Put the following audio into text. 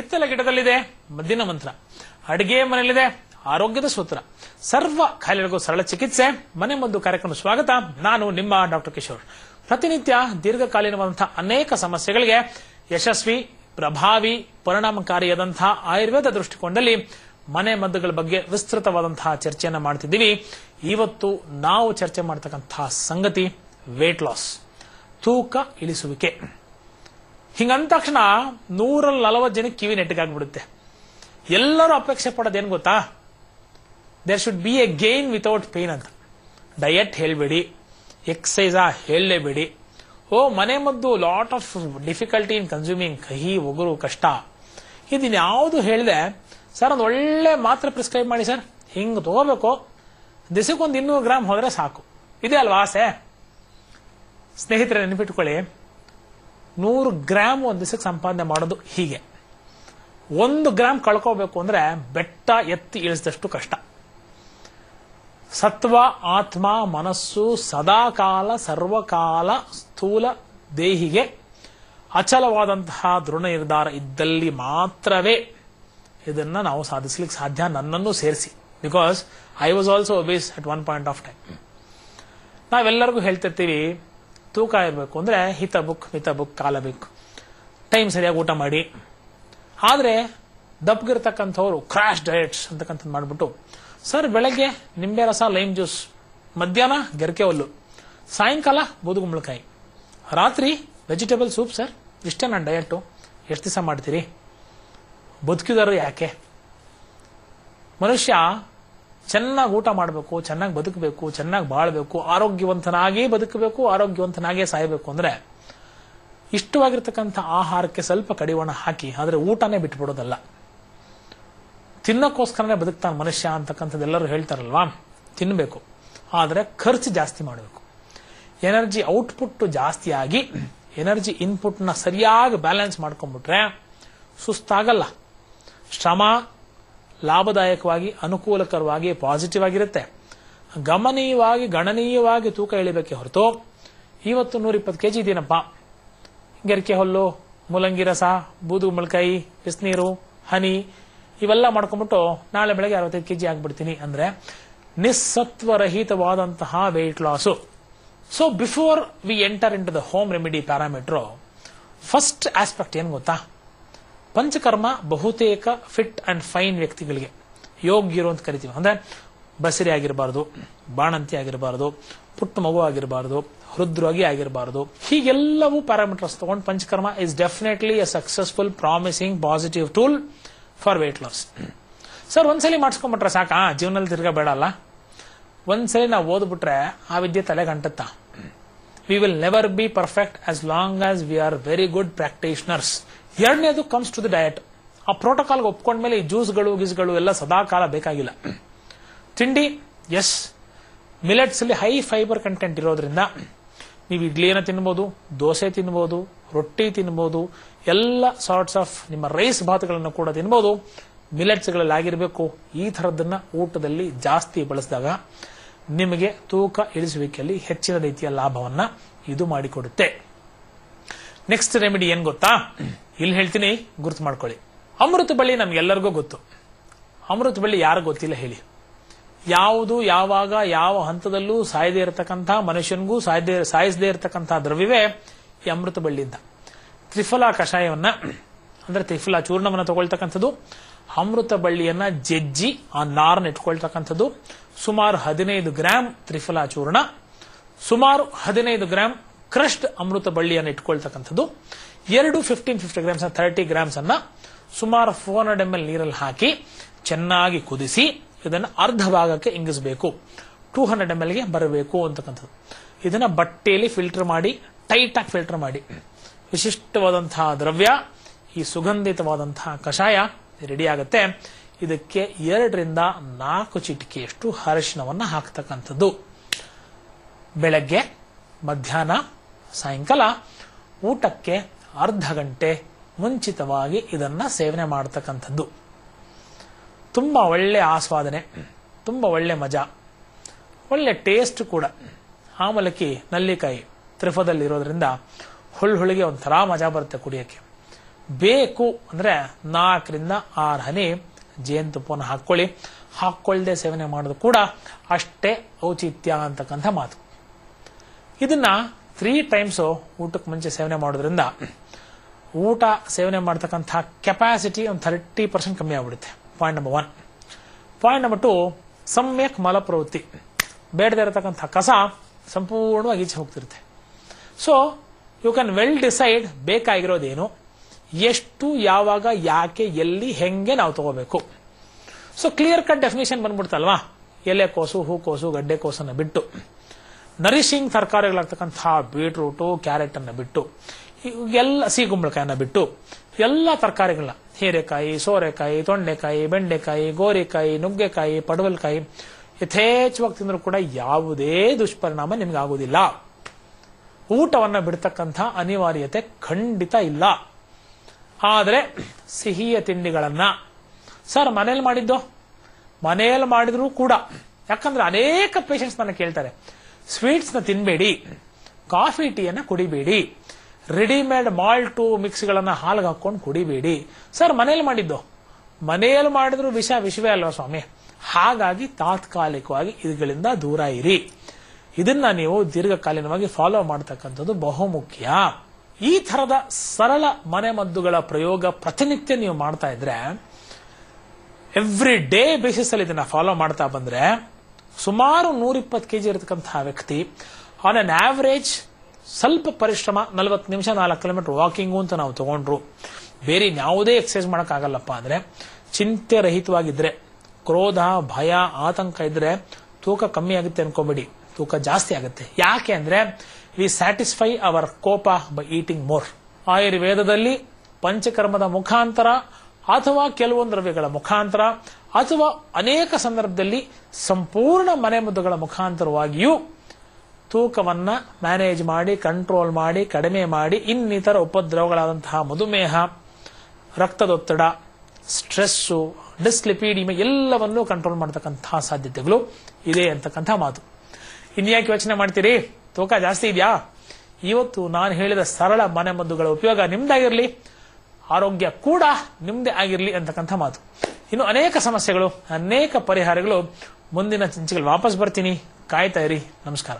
ಹಿತ್ತಲ ಗಿಡದಲ್ಲಿದೆ, ಮದ್ದಿನ ಮಂತ್ರ. ಅಡಿಗೆ ಮನೆಯಲ್ಲಿದೆ, ಆರೋಗ್ಯದ ಸೂತ್ರ. ಸರ್ವ ಖಾಯಿಲೆಗಳಿಗೂ ಸರಳ ಚಿಕಿತ್ಸೆ. ಮನೆ ಮದ್ದು ಕಾರ್ಯಕ್ರಮ ಸ್ವಾಗತ. ನಾನು ನಿಮ್ಮ ಡಾಕ್ಟರ್ ಕಿಶೋರ್. ಪ್ರತಿನಿತ್ಯ ದೀರ್ಘಕಾಲೀನವಾದಂತಹ ಅನೇಕ ಸಮಸ್ಯೆಗಳಿಗೆ ಯಶಸ್ವಿ, ಪ್ರಭಾವಿ, ಪರಿಣಾಮಕಾರಿಯಾದಂತಹ ಆಯುರ್ವೇದ ದೃಷ್ಟಿಕೋನದಲ್ಲಿ ಮನೆ ಮದ್ದುಗಳ ಬಗ್ಗೆ ವಿಸ್ತೃತವಾದಂತಹ ಚರ್ಚೆಯನ್ನು ಮಾಡ್ತಿದ್ದೀವಿ. ಇವತ್ತು ನಾವು ಚರ್ಚೆ ಮಾಡ್ತಕ್ಕಂತಹ ಸಂಗತಿ ವೇಟ್ ಲಾಸ್ ತೂಕ ಇಳಿಸುವಿಕೆ. ಹಿಂಗಂದ ತಕ್ಷಣ ನೂರಲ್ಲಿ ನಲವತ್ತು ಜನಕ್ಕೆ ಕಿವಿ ನೆಟ್ಟಿಗಾಗ್ಬಿಡುತ್ತೆ. ಎಲ್ಲರೂ ಅಪೇಕ್ಷೆ ಪಡೋದೇನು ಗೊತ್ತಾ? There should be a gain without pain ಅಂತ. ಡಯಟ್ ಹೇಳಬೇಡಿ ಎಕ್ಸಸೈಸಾ ಹೇಳಲೇಬೇಡಿ. ಓ, ಮನೆ ಮದ್ದು lot of difficulty in consuming ಕಹಿ, ಒಗರು, ಕಷ್ಟ. ಇದನ್ನ ಯಾವುದು ಹೇಳಿದೆ? ಸರ್ ಒಂದು ಒಳ್ಳೆ ಮಾತ್ರ ಪ್ರಿಸ್ಕ್ರೈಬ್ ಮಾಡಿ ಸರ್. ಹಿಂಗೆ ತಗೋಬೇಕು. ದಿಸಕ್ಕೊಂದು ಇನ್ನೂರು ಗ್ರಾಮ್ ಹೋದ್ರೆ ಸಾಕು. ಇದೆ ಅಲ್ವಾ ಆಸೆ? ಸ್ನೇಹಿತರೆ ನೆನಪಿಟ್ಕೊಳ್ಳಿ. ನೂರು ಗ್ರಾಮ್ ಒಂದು ದಿವಸಕ್ಕೆ ಸಂಪಾದನೆ ಮಾಡೋದು ಹೀಗೆ. ಒಂದು ಗ್ರಾಮ್ ಕಳ್ಕೋಬೇಕು ಅಂದ್ರೆ ಬೆಟ್ಟ ಎತ್ತಿ ಇಳಿಸಿದಷ್ಟು ಕಷ್ಟ. ಸತ್ವ, ಆತ್ಮ, ಮನಸ್ಸು, ಸದಾಕಾಲ, ಸರ್ವಕಾಲ, ಸ್ಥೂಲ ದೇಹಿಗೆ ಅಚಲವಾದಂತಹ ದೃಢ ನಿರ್ಧಾರ ಇದ್ದಲ್ಲಿ ಮಾತ್ರವೇ ಇದನ್ನ ನಾವು ಸಾಧಿಸ್ಲಿಕ್ಕೆ ಸಾಧ್ಯ ನನ್ನನ್ನು ಸೇರಿಸಿ. Because I was also obese at one point of time ನಾವೆಲ್ಲರಿಗೂ ಹೇಳ್ತಿರ್ತೀವಿ ತೂಕ ಇರಬೇಕು ಅಂದ್ರೆ ಹಿತ ಬುಕ್ ಮಿತ ಬುಕ್ ಕಾಲ ಬೇಕು ಟೈಮ್ ಸರಿಯಾಗಿ ಊಟ ಮಾಡಿ. ಆದರೆ ದಪ್ಪಗಿರ್ತಕ್ಕಂಥವ್ರು ಕ್ರಾಶ್ ಡಯಟ್ಸ್ ಅಂತಕ್ಕಂಥದ್ದು ಮಾಡಿಬಿಟ್ಟು, ಸರ್, ಬೆಳಗ್ಗೆ ನಿಂಬೆ ರಸ ಲೈಮ್ ಜ್ಯೂಸ್ ಮಧ್ಯಾಹ್ನ ಗೆರಕೆ ಹುಲ್ಲು, ಸಾಯಂಕಾಲ ಬೂದುಗುಂಬಳಕಾಯಿ ರಾತ್ರಿ ವೆಜಿಟೇಬಲ್ ಸೂಪ್ ಸರ್ ಇಷ್ಟೇ ನನ್ನ ಡಯಟು ಎಷ್ಟು ದಿವಸ ಮಾಡ್ತೀರಿ? ಬದುಕಿದಾರು ಯಾಕೆ? ಮನುಷ್ಯ ಚೆನ್ನಾಗಿ ಊಟ ಮಾಡಬೇಕು, ಚೆನ್ನಾಗಿ ಬದುಕಬೇಕು, ಚೆನ್ನಾಗಿ ಬಾಳಬೇಕು, ಆರೋಗ್ಯವಂತನಾಗಿ ಬದುಕಬೇಕು, ಆರೋಗ್ಯವಂತನಾಗೇ ಸಾಯಬೇಕು ಅಂದ್ರೆ ಇಷ್ಟವಾಗಿರ್ತಕ್ಕಂಥ ಆಹಾರಕ್ಕೆ ಸ್ವಲ್ಪ ಕಡಿವಾಣ ಹಾಕಿ, ಆದರೆ ಊಟನೇ ಬಿಟ್ಬಿಡೋದಲ್ಲ. ತಿನ್ನಕ್ಕೋಸ್ಕರನೇ ಬದುಕ್ತಾನೆ ಮನುಷ್ಯ ಅಂತಕ್ಕಂಥದ್ದು ಎಲ್ಲರೂ ಹೇಳ್ತಾರಲ್ವಾ? ತಿನ್ನಬೇಕು ಆದರೆ ಖರ್ಚು ಜಾಸ್ತಿ ಮಾಡಬೇಕು. ಎನರ್ಜಿ ಔಟ್ಪುಟ್ ಜಾಸ್ತಿ ಆಗಿ, ಎನರ್ಜಿ ಇನ್ಪುಟ್ನ ಸರಿಯಾಗಿ ಬ್ಯಾಲೆನ್ಸ್ ಮಾಡ್ಕೊಂಡ್ಬಿಟ್ರೆ ಸುಸ್ತಾಗಲ್ಲ. ಶ್ರಮ ಲಾಭದಾಯಕವಾಗಿ, ಅನುಕೂಲಕರವಾಗಿ ಪಾಸಿಟಿವ್ ಆಗಿರುತ್ತೆ. ಗಮನೀಯವಾಗಿ, ಗಣನೀಯವಾಗಿ ತೂಕ ಇಳಿಬೇಕೆ ಹೊರತು, ಇವತ್ತು ನೂರಿಪ್ಪತ್ತು ಕೆಜಿ ಇದೀನಪ್ಪ. ಗೆರಕೆ ಹೊಲ್ಲು, ಮೂಲಂಗಿ ರಸ, ಬೂದು ಮುಳ್ಕಾಯಿ ಬಿಸಿನೀರು, ಹನಿ, ಇವೆಲ್ಲ ಮಾಡ್ಕೊಂಡ್ಬಿಟ್ಟು ನಾಳೆ ಬೆಳಗ್ಗೆ ಅರವತ್ತೈದು ಕೆಜಿ ಆಗ್ಬಿಡ್ತೀನಿ ಅಂದ್ರೆ ನಿಸ್ಸತ್ವರಹಿತವಾದಂತಹ weight loss so before we enter into the home remedy parameter first aspect ಏನು ಗೊತ್ತಾ? ಪಂಚಕರ್ಮ ಬಹುತೇಕ ಫಿಟ್ ಅಂಡ್ ಫೈನ್ ವ್ಯಕ್ತಿಗಳಿಗೆ ಯೋಗ್ಯರು ಅಂತ ಕರಿತೀವಿ. ಅಂದ್ರೆ ಬಸರಿ ಆಗಿರಬಾರದು, ಬಾಣಂತಿ ಆಗಿರಬಾರದು, ಪುಟ್ಟ ಮಗು ಆಗಿರಬಾರ್ದು ಹೃದ್ರೋಗಿ ಆಗಿರಬಾರ್ದು. ಹೀಗೆಲ್ಲವೂ ಪ್ಯಾರಾಮೀಟರ್ಸ್ ತಗೊಂಡು panchakarma is definitely a successful promising positive tool for weight loss sir ಒಂದ್ಸಲಿ ಮಾಡಿಸ್ಕೊಂಡ್ಬಿಟ್ರೆ ಸಾಕಾ? ಜೀವನದಲ್ಲಿ ತಿರ್ಗಾ ಬೇಡಲ್ಲ ಒಂದ್ಸಲಿ ನಾವು ಓದ್ಬಿಟ್ರೆ ಆ ವಿದ್ಯೆ ತಲೆಗೆ ಅಂಟುತ್ತಾ we will never be perfect as long as we are very good practitioners ಎರಡನೇದು ಕಮ್ಸ್ ಟು ದ ಡಯಟ್ ಆ ಪ್ರೋಟೋಕಾಲ್ಗೆ ಒಪ್ಕೊಂಡ್ಮೇಲೆ ಈ ಜ್ಯೂಸ್ಗಳು ಗೀಸ್ಗಳು ಎಲ್ಲ ಸದಾ ಕಾಲ ಬೇಕಾಗಿಲ್ಲ. ತಿಂಡಿ ಎಸ್ ಮಿಲೆಟ್ಸ್ ಅಲ್ಲಿ ಹೈ ಫೈಬರ್ ಕಂಟೆಂಟ್ ಇರೋದ್ರಿಂದ ನೀವು ಇಡ್ಲಿಯನ್ನು ತಿನ್ಬೋದು, ದೋಸೆ ತಿನ್ಬೋದು, ರೊಟ್ಟಿ ತಿನ್ಬೋದು, ಎಲ್ಲ ಸಾರ್ಟ್ಸ್ ಆಫ್ ನಿಮ್ಮ ರೈಸ್ ಭಾತಗಳನ್ನು ಕೂಡ ತಿನ್ಬೋದು. ಮಿಲೆಟ್ಸ್ಗಳಲ್ಲಿ ಆಗಿರಬೇಕು. ಈ ತರದನ್ನ ಊಟದಲ್ಲಿ ಜಾಸ್ತಿ ಬಳಸಿದಾಗ ನಿಮಗೆ ತೂಕ ಇಳಿಸುವಿಕೆಯಲ್ಲಿ ಹೆಚ್ಚಿನ ರೀತಿಯ ಲಾಭವನ್ನ ಇದು ಮಾಡಿಕೊಡುತ್ತೆ. ನೆಕ್ಸ್ಟ್ ರೆಮಿಡಿ ಏನ್ ಗೊತ್ತಾ? ಇಲ್ಲಿ ಹೇಳ್ತೀನಿ, ಗುರುತು ಮಾಡ್ಕೊಳ್ಳಿ. ಅಮೃತ ಬಳ್ಳಿ ನಮ್ಗೆಲ್ಲರಿಗೂ ಗೊತ್ತು. ಅಮೃತ ಬಳ್ಳಿ ಯಾರು ಗೊತ್ತಿಲ್ಲ ಹೇಳಿ. ಯಾವುದು, ಯಾವಾಗ, ಯಾವ ಹಂತದಲ್ಲೂ ಸಾಯದೇ ಇರತಕ್ಕಂಥ ಮನುಷ್ಯನಿಗೂ ಸಾಯದೇ, ಸಾಯಿಸದೇ ಇರತಕ್ಕಂಥ ದ್ರವ್ಯವೇ ಈ ಅಮೃತ ಬಳ್ಳಿಯಿಂದ ತ್ರಿಫಲ ಕಷಾಯವನ್ನ, ಅಂದ್ರೆ ತ್ರಿಫಲ ಚೂರ್ಣವನ್ನ ತಗೊಳ್ತಕ್ಕಂಥದ್ದು, ಅಮೃತ ಬಳ್ಳಿಯನ್ನ ಜಜ್ಜಿ ಆ ನಾರನ್ನ ಇಟ್ಕೊಳ್ತಕ್ಕಂಥದ್ದು. ಸುಮಾರು ಹದಿನೈದು ಗ್ರಾಂ ತ್ರಿಫಲ ಚೂರ್ಣ. ಸುಮಾರು ಹದಿನೈದು ಗ್ರಾಂ ಕ್ರಶ್ಡ್ ಅಮೃತ ಬಳ್ಳಿಯನ್ನು ಇಟ್ಕೊಳ್ತಕ್ಕಂಥದ್ದು. ಎರಡು fifteen fifty grams thirty grams ಅನ್ನ ಸುಮಾರು ಫೋರ್ ಹಂಡ್ರೆಡ್ ಎಂ ಎಲ್ ನೀರಲ್ಲಿ ಹಾಕಿ ಚೆನ್ನಾಗಿ ಕುದಿಸಿ ಇದನ್ನು ಅರ್ಧ ಭಾಗಕ್ಕೆ ಇಂಗಿಸಬೇಕು. ಟೂ ಹಂಡ್ರೆಡ್ ಎಂ ಎಲ್ಗೆ ಬರಬೇಕು ಅಂತಕ್ಕಂಥದ್ದು. ಇದನ್ನ ಬಟ್ಟೆಯಲ್ಲಿ ಫಿಲ್ಟರ್ ಮಾಡಿ ಟೈಟ್ ಆಗಿ ಫಿಲ್ಟರ್ ಮಾಡಿ. ವಿಶಿಷ್ಟವಾದಂತಹ ದ್ರವ್ಯ, ಈ ಸುಗಂಧಿತವಾದಂತಹ ಕಷಾಯ ರೆಡಿ ಆಗುತ್ತೆ. ಇದಕ್ಕೆ ಎರಡರಿಂದ ನಾಲ್ಕು ಚಿಟಿಕೆಯಷ್ಟು ಅರಿಶಿನವನ್ನ ಹಾಕ್ತಕ್ಕಂಥದ್ದು. ಬೆಳಗ್ಗೆ, ಮಧ್ಯಾಹ್ನ ಸಾಯಂಕಾಲ ಊಟಕ್ಕೆ ಅರ್ಧ ಗಂಟೆ ಮುಂಚಿತವಾಗಿ ಇದನ್ನ ಸೇವನೆ ಮಾಡತಕ್ಕಂಥದ್ದು. ತುಂಬಾ ಒಳ್ಳೆ ಆಸ್ವಾದನೆ, ತುಂಬಾ ಒಳ್ಳೆ ಮಜಾ, ಒಳ್ಳೆ ಟೇಸ್ಟ್ ಕೂಡ. ಆಮಲಕ್ಕಿ ನಲ್ಲಿಕಾಯಿ ತ್ರಿಫದಲ್ಲಿ ಇರೋದ್ರಿಂದ ಹುಳ್ ಹುಳಿಗೆ ಒಂಥರ ಮಜಾ ಬರುತ್ತೆ ಕುಡಿಯೋಕ್ಕೆ. ಬೇಕು ಅಂದ್ರೆ ನಾಲ್ಕರಿಂದ ಆರು ಹನಿ ಜೇನುತುಪ್ಪವನ್ನು ಹಾಕೊಳ್ಳಿ ಹಾಕೊಳ್ಳದೆ ಸೇವನೆ ಮಾಡೋದು ಕೂಡ ಅಷ್ಟೇ ಔಚಿತ್ಯ ಅಂತಕ್ಕಂಥ ಮಾತು. ಇದನ್ನ ತ್ರೀ ಟೈಮ್ಸ್ ಊಟಕ್ಕೆ ಮುಂಚೆ ಸೇವನೆ ಮಾಡೋದ್ರಿಂದ ಊಟ ಸೇವನೆ ಮಾಡ್ತಕ್ಕಂಥ ಕೆಪಾಸಿಟಿ ಒಂದು ಥರ್ಟಿ ಪರ್ಸೆಂಟ್ ಕಮ್ಮಿ ಆಗ್ಬಿಡುತ್ತೆ. Point number one point number two ಸಮ್ಯಕ್ ಮಲಪ್ರವೃತ್ತಿ. ಬೇಡದೇ ಇರತಕ್ಕಂಥ ಕಸ ಸಂಪೂರ್ಣವಾಗಿ ಈಚೆ ಹೋಗ್ತಿರುತ್ತೆ. So you can well decide ಬೇಕಾಗಿರೋದೇನು, ಎಷ್ಟು, ಯಾವಾಗ, ಯಾಕೆ, ಎಲ್ಲಿ, ಹೆಂಗೆ ನಾವು ತಗೋಬೇಕು. ಸೊ ಕ್ಲಿಯರ್ ಕಟ್ ಡೆಫಿನೇಷನ್ ಬಂದ್ಬಿಡ್ತಲ್ವಾ ಎಲೆಕೋಸು ಹೂಕೋಸು ಗಡ್ಡೆಕೋಸನ್ನು ಬಿಟ್ಟು. ನರಿಶಿಂಗ್ ತರಕಾರಿಗಳಾಗ್ತಕ್ಕಂತಹ ಬೀಟ್ರೂಟು ಕ್ಯಾರೆಟ್ ಅನ್ನ ಬಿಟ್ಟು ಎಲ್ಲ ಸಿಹಿ ಕುಂಬಳಕಾಯನ್ನ ಬಿಟ್ಟು, ಎಲ್ಲ ತರಕಾರಿಗಳನ್ನ, ಹೀರೆಕಾಯಿ, ಸೋರೆಕಾಯಿ, ತೊಂಡೆಕಾಯಿ, ಬೆಂಡೆಕಾಯಿ, ಗೋರಿಕಾಯಿ, ನುಗ್ಗೆಕಾಯಿ, ಪಡವಲ್ಕಾಯಿ, ಯಥೇಚ್ಛವಾಗಿ ತಿಂದರೂ ಕೂಡ ಯಾವುದೇ ದುಷ್ಪರಿಣಾಮ ನಿಮ್ಗೆ ಆಗೋದಿಲ್ಲ ಊಟವನ್ನ ಬಿಡ್ತಕ್ಕಂಥ ಅನಿವಾರ್ಯತೆ ಖಂಡಿತ ಇಲ್ಲ. ಆದರೆ ಸಿಹಿಯ ತಿಂಡಿಗಳನ್ನ, ಸರ್ ಮನೇಲಿ ಮಾಡಿದ್ದು? ಮನೆಯಲ್ಲಿ ಮಾಡಿದ್ರು ಕೂಡ, ಯಾಕಂದ್ರೆ ಅನೇಕ ಪೇಷಂಟ್ಸ್ ನನ್ನ ಕೇಳ್ತಾರೆ ಸ್ವೀಟ್ಸ್ನ ತಿನ್ಬೇಡಿ. ಕಾಫಿ ಟೀಯನ್ನ ಕುಡಿಬೇಡಿ. ರೆಡಿಮೇಡ್ ಮಾಲ್ಟು ಮಿಕ್ಸ್ಗಳನ್ನ ಹಾಲ್ಗೆ ಹಾಕೊಂಡು ಕುಡಿಬೇಡಿ. ಸರ್ ಮನೇಲಿ ಮಾಡಿದ್ದು? ಮನೆಯಲ್ಲಿ ಮಾಡಿದ್ರು ವಿಷ ವಿಷವೇ ಅಲ್ವಾ ಸ್ವಾಮಿ? ಹಾಗಾಗಿ ತಾತ್ಕಾಲಿಕವಾಗಿ ಇದುಗಳಿಂದ ದೂರ ಇರಿ. ಇದನ್ನ ನೀವು ದೀರ್ಘಕಾಲೀನವಾಗಿ ಫಾಲೋ ಮಾಡತಕ್ಕಂಥದ್ದು ಬಹುಮುಖ್ಯ. ಈ ತರದ ಸರಳ ಮನೆಮದ್ದುಗಳ ಪ್ರಯೋಗ ಪ್ರತಿನಿತ್ಯ ನೀವು ಮಾಡ್ತಾ ಇದ್ರೆ ಎವ್ರಿ ಡೇ ಬೇಸಿಸ್ ಅಲ್ಲಿ ಇದನ್ನ ಫಾಲೋ ಮಾಡ್ತಾ ಬಂದ್ರೆ ಸುಮಾರು ನೂರಿಪ್ಪತ್ತು ಕೆಜಿ ಇರತಕ್ಕಂತಹ ವ್ಯಕ್ತಿ ಆನ್ ಅನ್ ಆವರೇಜ್ ಸ್ವಲ್ಪ ಪರಿಶ್ರಮ, ನಲವತ್ತು ನಿಮಿಷ, ನಾಲ್ಕು ಕಿಲೋಮೀಟರ್ ವಾಕಿಂಗು ಅಂತ ನಾವು ತಗೊಂಡ್ರು. ಬೇರೆ ಯಾವುದೇ ಎಕ್ಸರ್ಸೈಸ್ ಮಾಡೋಕ್ಕಾಗಲ್ಲಪ್ಪ ಅಂದ್ರೆ, ಚಿಂತೆ ರಹಿತವಾಗಿದ್ರೆ, ಕ್ರೋಧ, ಭಯ, ಆತಂಕ ಇದ್ರೆ ತೂಕ ಕಮ್ಮಿ ಆಗುತ್ತೆ ಅನ್ಕೋಬೇಡಿ. ತೂಕ ಜಾಸ್ತಿ ಆಗುತ್ತೆ. ಯಾಕೆ ಅಂದ್ರೆ ವಿ ಸ್ಯಾಟಿಸ್ಫೈ ಅವರ್ ಕೋಪ ಬೈ ಈಟಿಂಗ್ ಮೋರ್ ಆಯುರ್ವೇದದಲ್ಲಿ ಪಂಚಕರ್ಮದ ಮುಖಾಂತರ ಅಥವಾ ಕೆಲವೊಂದು ದ್ರವ್ಯಗಳ ಮುಖಾಂತರ ಅಥವಾ ಅನೇಕ ಸಂದರ್ಭದಲ್ಲಿ ಸಂಪೂರ್ಣ ಮನೆಮದ್ದುಗಳ ಮುಖಾಂತರವಾಗಿಯೂ ತೂಕವನ್ನ ಮ್ಯಾನೇಜ್ ಮಾಡಿ ಕಂಟ್ರೋಲ್ ಮಾಡಿ, ಕಡಿಮೆ ಮಾಡಿ, ಇನ್ನಿತರ ಉಪದ್ರವಗಳಾದಂತಹ ಮಧುಮೇಹ, ರಕ್ತದೊತ್ತಡ, ಸ್ಟ್ರೆಸ್ಸು ಡಿಸ್ಲಿಪಿಡಿಮೆ ಎಲ್ಲವನ್ನೂ ಕಂಟ್ರೋಲ್ ಮಾಡತಕ್ಕಂತಹ ಸಾಧ್ಯತೆಗಳು ಇದೆ ಅಂತಕ್ಕಂಥ ಮಾತು. ಇನ್ಯಾಕೆ ಯೋಚನೆ ಮಾಡ್ತೀರಿ? ತೂಕ ಜಾಸ್ತಿ ಇದೆಯಾ? ಇವತ್ತು ನಾನು ಹೇಳಿದ ಸರಳ ಮನೆಮದ್ದುಗಳ ಉಪಯೋಗ ನಿಮ್ದಾಗಿರ್ಲಿ. ಆರೋಗ್ಯ ಕೂಡ ನಿಮ್ದೇ ಆಗಿರಲಿ ಅಂತಕ್ಕಂಥ ಮಾತು. ಇನ್ನು ಅನೇಕ ಸಮಸ್ಯೆಗಳು, ಅನೇಕ ಪರಿಹಾರಗಳು ಮುಂದಿನ ಚಿಂಚೆಗಳು ವಾಪಸ್ ಬರ್ತೀನಿ. ಕಾಯ್ತಾ ಇರಿ. ನಮಸ್ಕಾರ.